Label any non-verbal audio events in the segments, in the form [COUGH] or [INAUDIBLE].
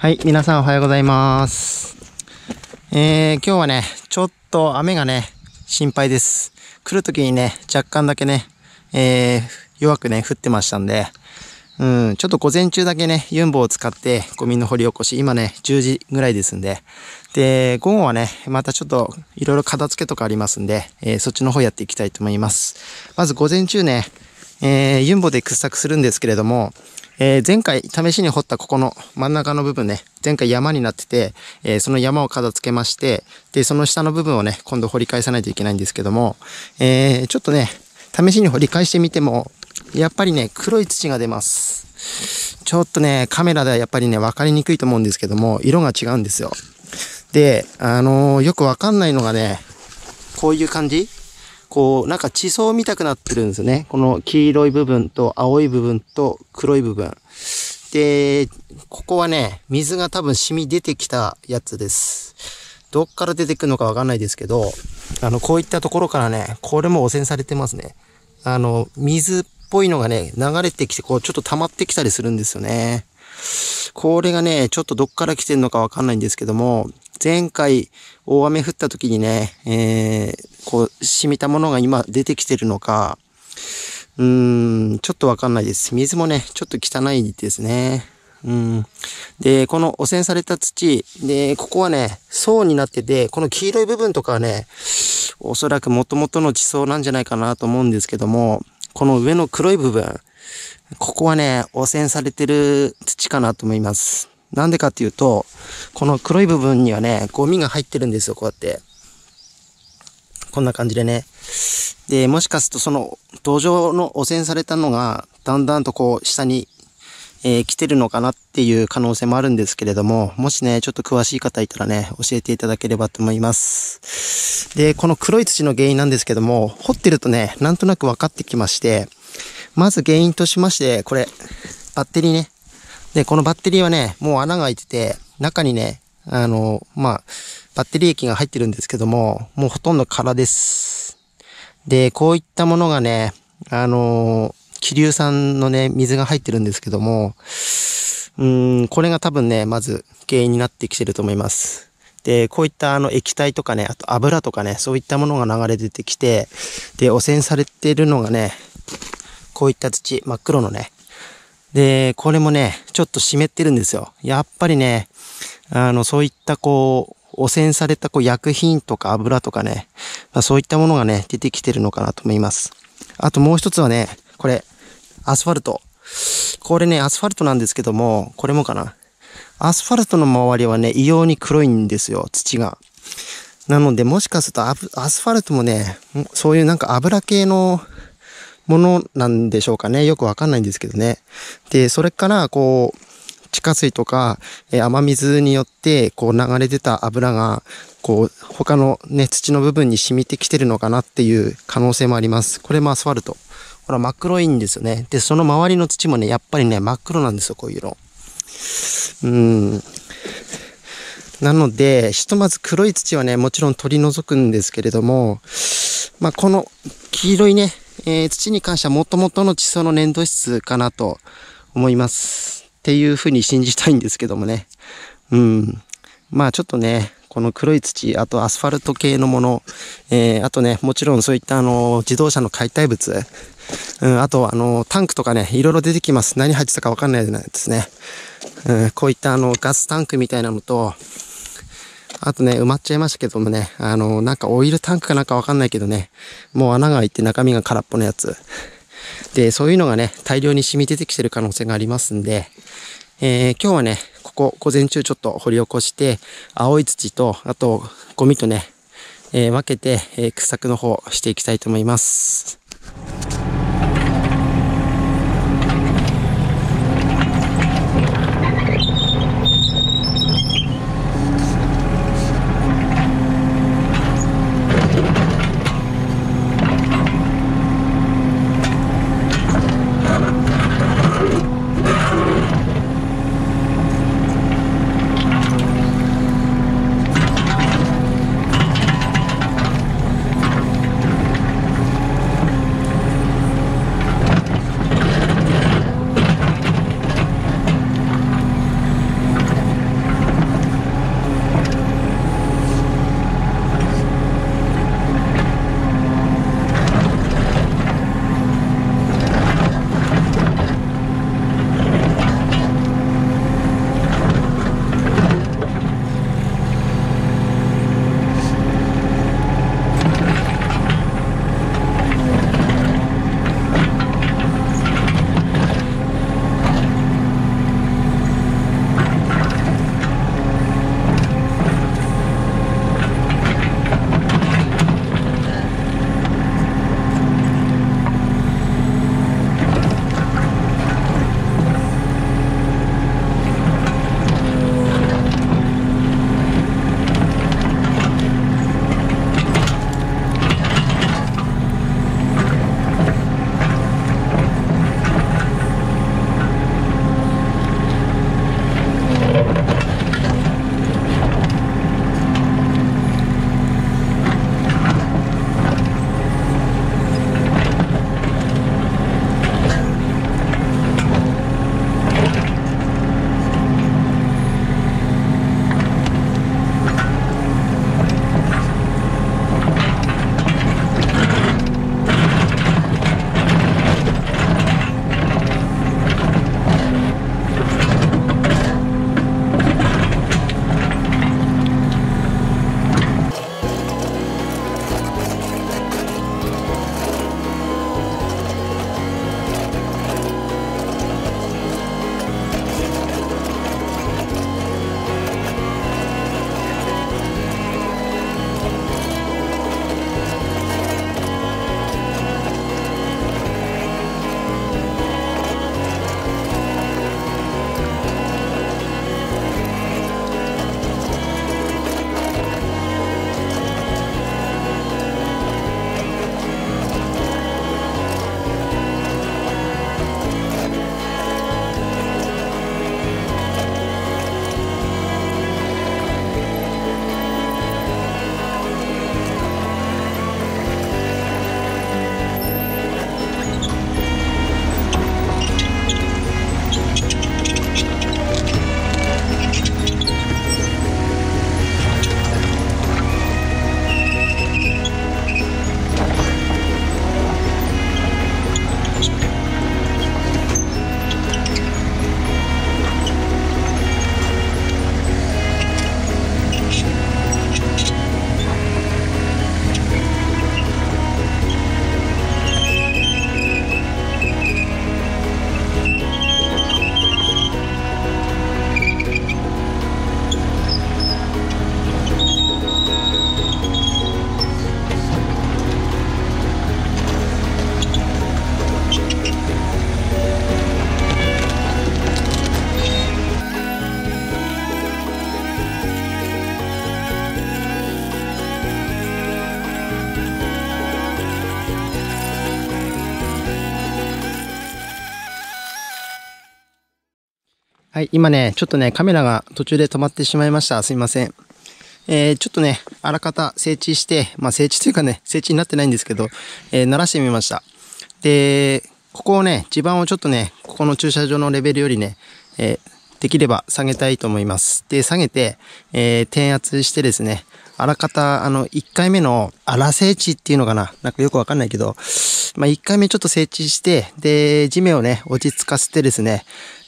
はい、皆さんおはようございます。えー、今日はね、ちょっと雨がね、心配です。来る時にね、若干だけね、えー、弱くね、降ってましたんで、うん、ちょっと午前中だけね、ユンボを使ってゴミの掘り起こし、今ね、10時ぐらいですんで、で、午後はね、またちょっといろいろ片付けとかありますんで、えー、そっちの方やっていきたいと思います。まず午前中ね、えー、ユンボで掘削するんですけれども、えー、前回試しに掘ったここの真ん中の部分ね、前回山になってて、えー、その山を片付けまして、で、その下の部分をね、今度掘り返さないといけないんですけども、えー、ちょっとね、試しに掘り返してみても、やっぱりね、黒い土が出ます。ちょっとね、カメラではやっぱりね、分かりにくいと思うんですけども、色が違うんですよ。で、あのー、よくわかんないのがね、こういう感じこう、なんか地層見たくなってるんですよね。この黄色い部分と青い部分と黒い部分。で、ここはね、水が多分染み出てきたやつです。どっから出てくるのかわかんないですけど、あの、こういったところからね、これも汚染されてますね。あの、水っぽいのがね、流れてきて、こう、ちょっと溜まってきたりするんですよね。これがね、ちょっとどっから来てるのかわかんないんですけども、前回大雨降った時にね、えー、こう、染みたものが今出てきてるのか、うーん、ちょっとわかんないです。水もね、ちょっと汚いですね。うん。で、この汚染された土、で、ここはね、層になってて、この黄色い部分とかはね、おそらく元々の地層なんじゃないかなと思うんですけども、この上の黒い部分、ここはね、汚染されてる土かなと思います。なんでかっていうと、この黒い部分にはね、ゴミが入ってるんですよ、こうやって。こんな感じでね。で、もしかするとその土壌の汚染されたのが、だんだんとこう、下に、えー、来てるのかなっていう可能性もあるんですけれども、もしね、ちょっと詳しい方いたらね、教えていただければと思います。で、この黒い土の原因なんですけども、掘ってるとね、なんとなく分かってきまして、まず原因としまして、これ、バッテリーね。で、このバッテリーはね、もう穴が開いてて、中にね、あの、まあ、バッテリー液が入ってるんですけども、もうほとんど空です。で、こういったものがね、あの、気流酸のね、水が入ってるんですけども、うん、これが多分ね、まず原因になってきてると思います。で、こういったあの液体とかね、あと油とかね、そういったものが流れ出てきて、で、汚染されてるのがね、こういった土、真っ黒のね。で、これもね、ちょっと湿ってるんですよ。やっぱりね、あの、そういったこう、汚染されたこう薬品とか油とかね、まあ、そういったものがね、出てきてるのかなと思います。あともう一つはね、これ、アスファルト。これね、アスファルトなんですけども、これもかな。アスファルトの周りはね、異様に黒いんですよ、土が。なので、もしかするとアスファルトもね、そういうなんか油系のものなんでしょうかね。よくわかんないんですけどね。で、それから、こう、地下水とか、え雨水によって、こう流れ出た油が、こう、他のね、土の部分に染みてきてるのかなっていう可能性もあります。これもアスファルト。ほら、真っ黒いんですよね。で、その周りの土もね、やっぱりね、真っ黒なんですよ、こういう色。うん。なので、ひとまず黒い土はね、もちろん取り除くんですけれども、まあ、この黄色いね、えー、土に関しては元々の地層の粘土質かなと思います。っていうふうに信じたいんですけどもね。うん。まあちょっとね、この黒い土、あとアスファルト系のもの、えー、あとね、もちろんそういったあの、自動車の解体物、うん、あとあの、タンクとかね、いろいろ出てきます。何入ってたかわかんないですね。うん、こういったあの、ガスタンクみたいなのと、あとね、埋まっちゃいましたけどもね、あの、なんかオイルタンクかなんかわかんないけどね、もう穴が開いて中身が空っぽのやつ。で、そういうのがね、大量に染み出てきてる可能性がありますんで、えー、今日はね、ここ午前中ちょっと掘り起こして、青い土と、あとゴミとね、えー、分けて、えー、掘削の方していきたいと思います。はい、今ね、ちょっとね、カメラが途中で止まってしまいました。すいません。えー、ちょっとね、あらかた整地して、まあ整地というかね、整地になってないんですけど、えー、鳴らしてみました。で、ここをね、地盤をちょっとね、ここの駐車場のレベルよりね、えー、できれば下げたいと思います。で、下げて、えー、転圧してですね、あらかた、あの、1回目の荒整地っていうのかななんかよくわかんないけど、まあ、1回目ちょっと整地して、で、地面をね、落ち着かせてですね、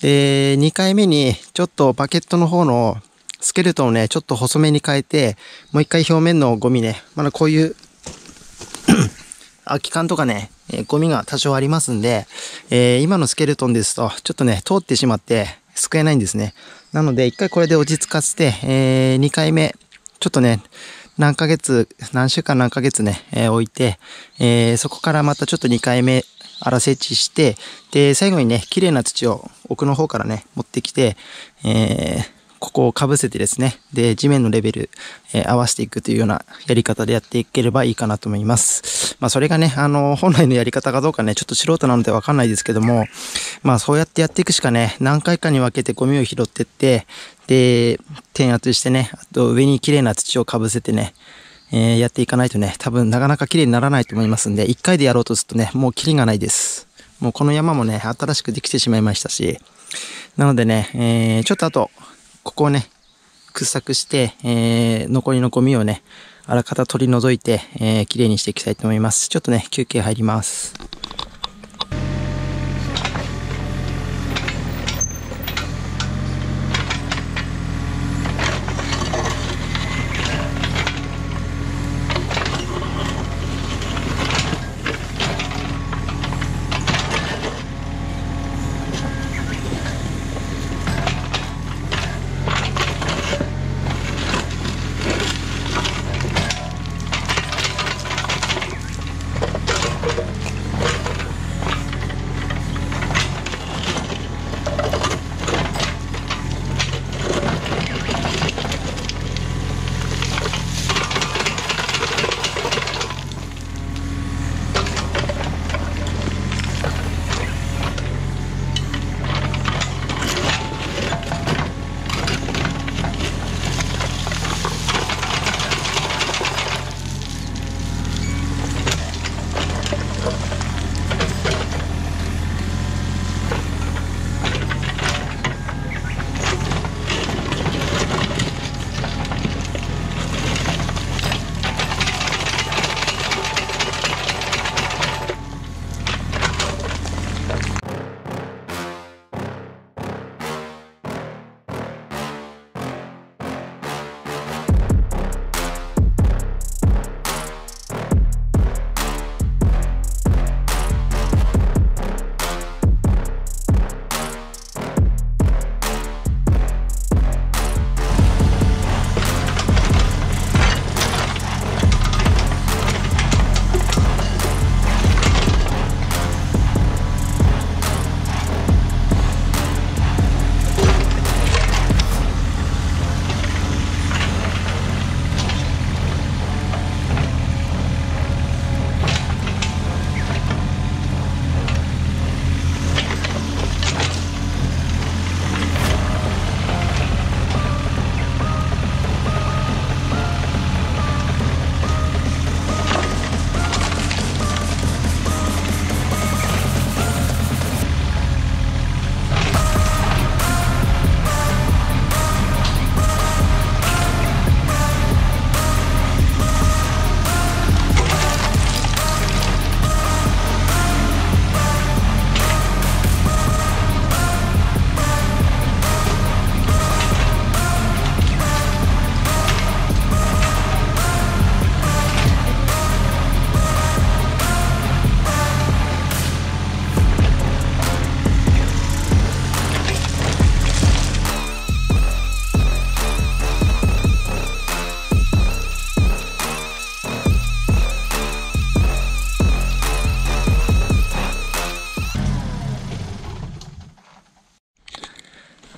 で、2回目にちょっとバケットの方のスケルトンをね、ちょっと細めに変えて、もう一回表面のゴミね、まだこういう [COUGHS] 空き缶とかね、え、ゴミが多少ありますんで、えー、今のスケルトンですと、ちょっとね、通ってしまって、救えないんですね。なので、一回これで落ち着かせて、えー、2回目、ちょっとね、何ヶ月、何週間何ヶ月ね、えー、置いて、えー、そこからまたちょっと2回目、荒設置して、で、最後にね、綺麗な土を奥の方からね、持ってきて、えー、ここをかぶせてですね、で、地面のレベル、えー、合わせていくというようなやり方でやっていければいいかなと思います。まあ、それがね、あの、本来のやり方かどうかね、ちょっと素人なのでわかんないですけども、まあ、そうやってやっていくしかね、何回かに分けてゴミを拾ってって、で、転圧してね、あと上に綺麗な土をかぶせてね、えー、やっていかないとね、多分なかなか綺麗にならないと思いますんで、一回でやろうとするとね、もうキリがないです。もうこの山もね、新しくできてしまいましたし、なのでね、えー、ちょっとあと、ここをね、掘削して、えー、残りのゴミをね、あらかた取り除いて、えー、綺麗にしていきたいと思います。ちょっとね、休憩入ります。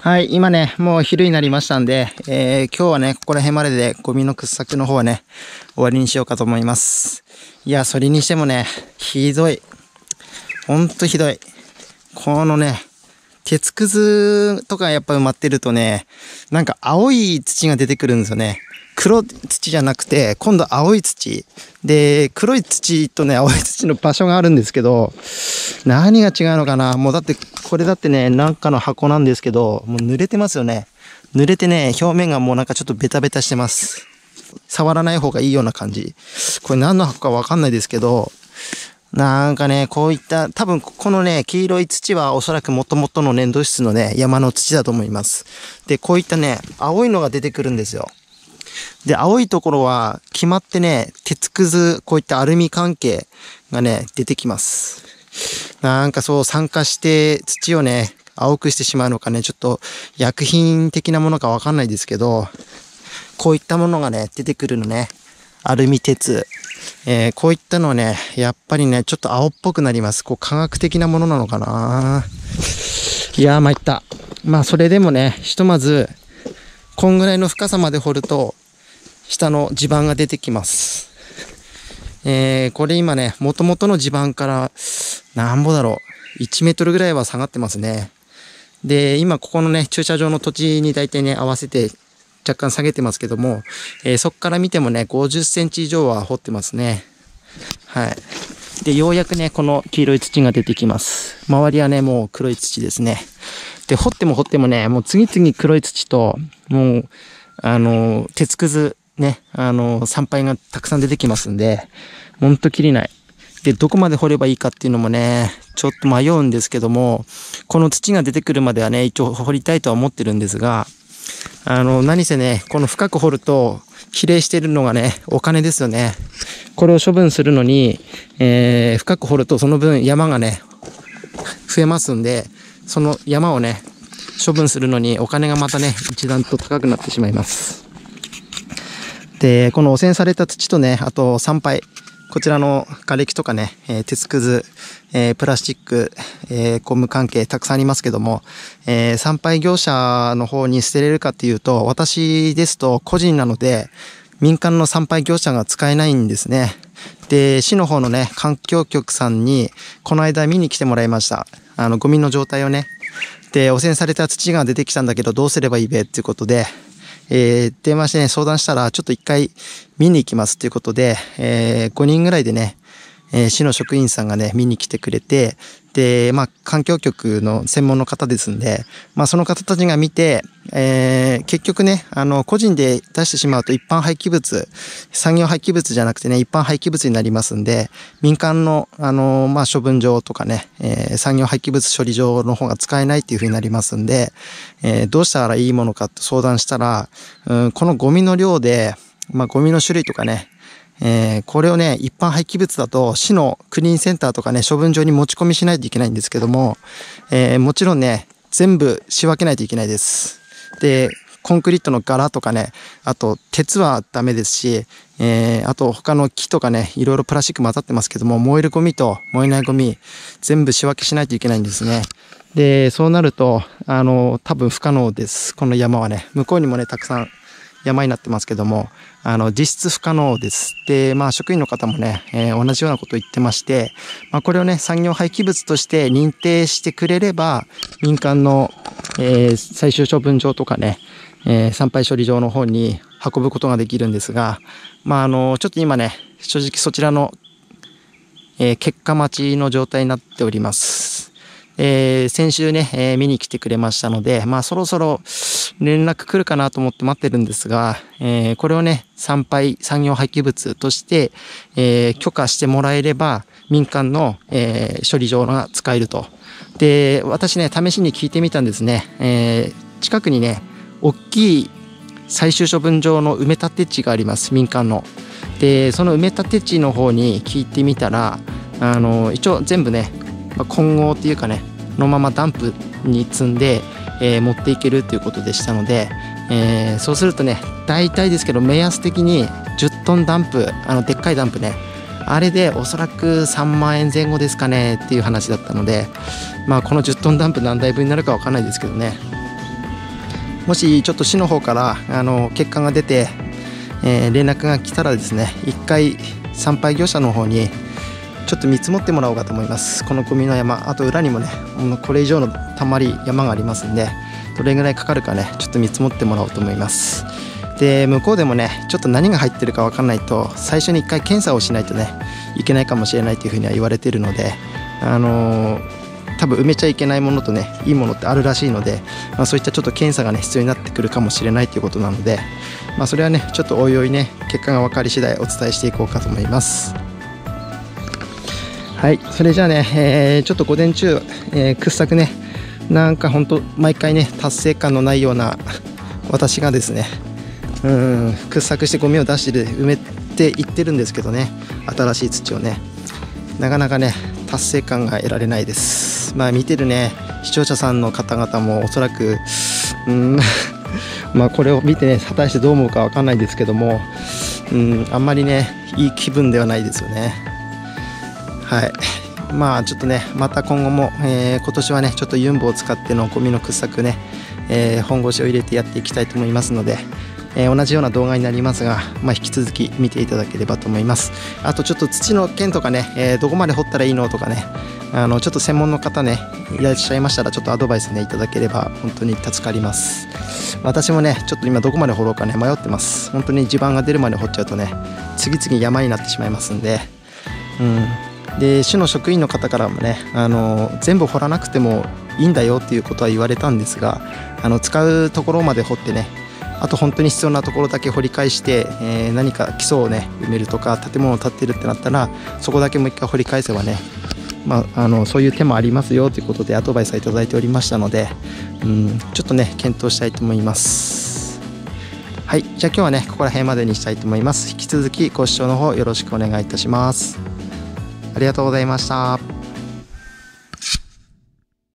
はい、今ね、もう昼になりましたんで、えー、今日はね、ここら辺まででゴミの掘削の方はね、終わりにしようかと思います。いや、それにしてもね、ひどい。ほんとひどい。このね、鉄くずとかやっぱ埋まってるとね、なんか青い土が出てくるんですよね。黒土じゃなくて、今度青い土。で、黒い土とね、青い土の場所があるんですけど、何が違うのかな？もうだって、これだってね、なんかの箱なんですけど、もう濡れてますよね。濡れてね、表面がもうなんかちょっとベタベタしてます。触らない方がいいような感じ。これ何の箱かわかんないですけど、なんかね、こういった、多分このね、黄色い土はおそらく元々の粘土質のね、山の土だと思います。で、こういったね、青いのが出てくるんですよ。で、青いところは決まってね、鉄くず、こういったアルミ関係がね、出てきます。なんかそう酸化して土をね、青くしてしまうのかね、ちょっと薬品的なものかわかんないですけど、こういったものがね、出てくるのね。アルミ鉄。えー、こういったのはね、やっぱりね、ちょっと青っぽくなります。こう科学的なものなのかないやー、参った。まあ、それでもね、ひとまず、こんぐらいの深さまで掘ると、下の地盤が出てきます。えー、これ今ね、元々の地盤から、なんぼだろう。1メートルぐらいは下がってますね。で、今ここのね、駐車場の土地に大体ね、合わせて若干下げてますけども、えー、そこから見てもね、50センチ以上は掘ってますね。はい。で、ようやくね、この黄色い土が出てきます。周りはね、もう黒い土ですね。で、掘っても掘ってもね、もう次々黒い土と、もう、あの、鉄くず、ね、あの、参拝がたくさん出てきますんで、ほんときりない。で、どこまで掘ればいいかっていうのもね、ちょっと迷うんですけども、この土が出てくるまではね、一応掘りたいとは思ってるんですが、あの、何せね、この深く掘ると、比例してるのがね、お金ですよね。これを処分するのに、えー、深く掘るとその分山がね、増えますんで、その山をね、処分するのにお金がまたね、一段と高くなってしまいます。で、この汚染された土とね、あと参拝。こちらの瓦礫とかね、えー、鉄くず、えー、プラスチック、えー、ゴム関係たくさんありますけども、えー、参拝業者の方に捨てれるかっていうと、私ですと個人なので、民間の参拝業者が使えないんですね。で、市の方のね、環境局さんに、この間見に来てもらいました。あの、ゴミの状態をね。で、汚染された土が出てきたんだけど、どうすればいいべっていうことで、えー、電話してね、相談したら、ちょっと一回見に行きますっていうことで、えー、5人ぐらいでね、えー、市の職員さんがね、見に来てくれて、で、まあ、環境局の専門の方ですんで、まあ、その方たちが見て、えー、結局ね、あの、個人で出してしまうと一般廃棄物、産業廃棄物じゃなくてね、一般廃棄物になりますんで、民間の、あの、まあ、処分場とかね、えー、産業廃棄物処理場の方が使えないっていう風になりますんで、えー、どうしたらいいものかと相談したら、うん、このゴミの量で、まあ、ゴミの種類とかね、えー、これをね、一般廃棄物だと市のクリーンセンターとかね、処分場に持ち込みしないといけないんですけども、えー、もちろんね、全部仕分けないといけないです。で、コンクリートの柄とかね、あと鉄はダメですし、えー、あと他の木とかね、いろいろプラスチック混ざってますけども、燃えるゴミと燃えないゴミ、全部仕分けしないといけないんですね。で、そうなると、あの、多分不可能です。この山はね。向こうにもね、たくさん山になってますけども、あの、実質不可能です。で、まあ、職員の方もね、えー、同じようなことを言ってまして、まあ、これをね、産業廃棄物として認定してくれれば、民間の、えー、最終処分場とかね、えー、参拝処理場の方に運ぶことができるんですが、まあ、あの、ちょっと今ね、正直そちらの、え、結果待ちの状態になっております。えー、先週ね、えー、見に来てくれましたので、まあそろそろ連絡来るかなと思って待ってるんですが、えー、これをね、参拝産業廃棄物として、えー、許可してもらえれば、民間の、えー、処理場が使えると。で、私ね、試しに聞いてみたんですね。えー、近くにね、大きい最終処分場の埋め立て地があります、民間の。で、その埋め立て地の方に聞いてみたら、あの、一応全部ね、混合っていうかねのままダンプに積んで、えー、持っていけるっていうことでしたので、えー、そうするとね大体ですけど目安的に10トンダンプあのでっかいダンプねあれでおそらく3万円前後ですかねっていう話だったのでまあこの10トンダンプ何台分になるか分かんないですけどね。もしちょっと市の方からあの結果が出て、えー、連絡が来たらですね一回参拝業者の方にちょっと見積もってもらおうかと思います。このゴミの山あと裏にもねこれ以上のたまり山がありますんでどれぐらいかかるかねちょっと見積もってもらおうと思います。で向こうでもねちょっと何が入ってるか分かんないと最初に1回検査をしないとねいけないかもしれないというふうには言われてるのであのー多分埋めちゃいけないものとねいいものってあるらしいので、まあ、そういったちょっと検査がね必要になってくるかもしれないということなので、まあ、それはねちょっとおいおいね結果が分かり次第お伝えしていこうかと思います。はいそれじゃあね、えー、ちょっと午前中、えー、掘削ね。なんかほんと毎回ね達成感のないような私がですねうん掘削してゴミを出してる埋めていってるんですけどね。新しい土をね。なかなかね達成感が得られないです。まあ見てるね視聴者さんの方々もおそらくうん [LAUGHS] まあこれを見てね果たしてどう思うかわかんないんですけどもうんあんまりねいい気分ではないですよね。はい。まあちょっとねまた今後も、えー、今年はねちょっとユンボを使ってのゴミの掘削ね、えー、本腰を入れてやっていきたいと思いますのでえー、同じような動画になりますが、まあ、引き続き見ていただければと思います。あとちょっと土の件とかね、え、どこまで掘ったらいいのとかねあのちょっと専門の方ねいらっしゃいましたらちょっとアドバイスねいただければ本当に助かります。私もねちょっと今どこまで掘ろうかね迷ってます。本当に地盤が出るまで掘っちゃうとね次々山になってしまいますんでうん。で市の職員の方からもねあの全部掘らなくてもいいんだよっていうことは言われたんですがあの使うところまで掘ってねあと本当に必要なところだけ掘り返して、えー、何か基礎をね埋めるとか建物を建てるってなったらそこだけもう一回掘り返せばねまあ、あのそういう手もありますよということでアドバイスをいただいておりましたので、うん、ちょっとね検討したいと思います。はいじゃあ今日はねここら辺までにしたいと思います。引き続きご視聴の方よろしくお願いいたします。ありがとうございました。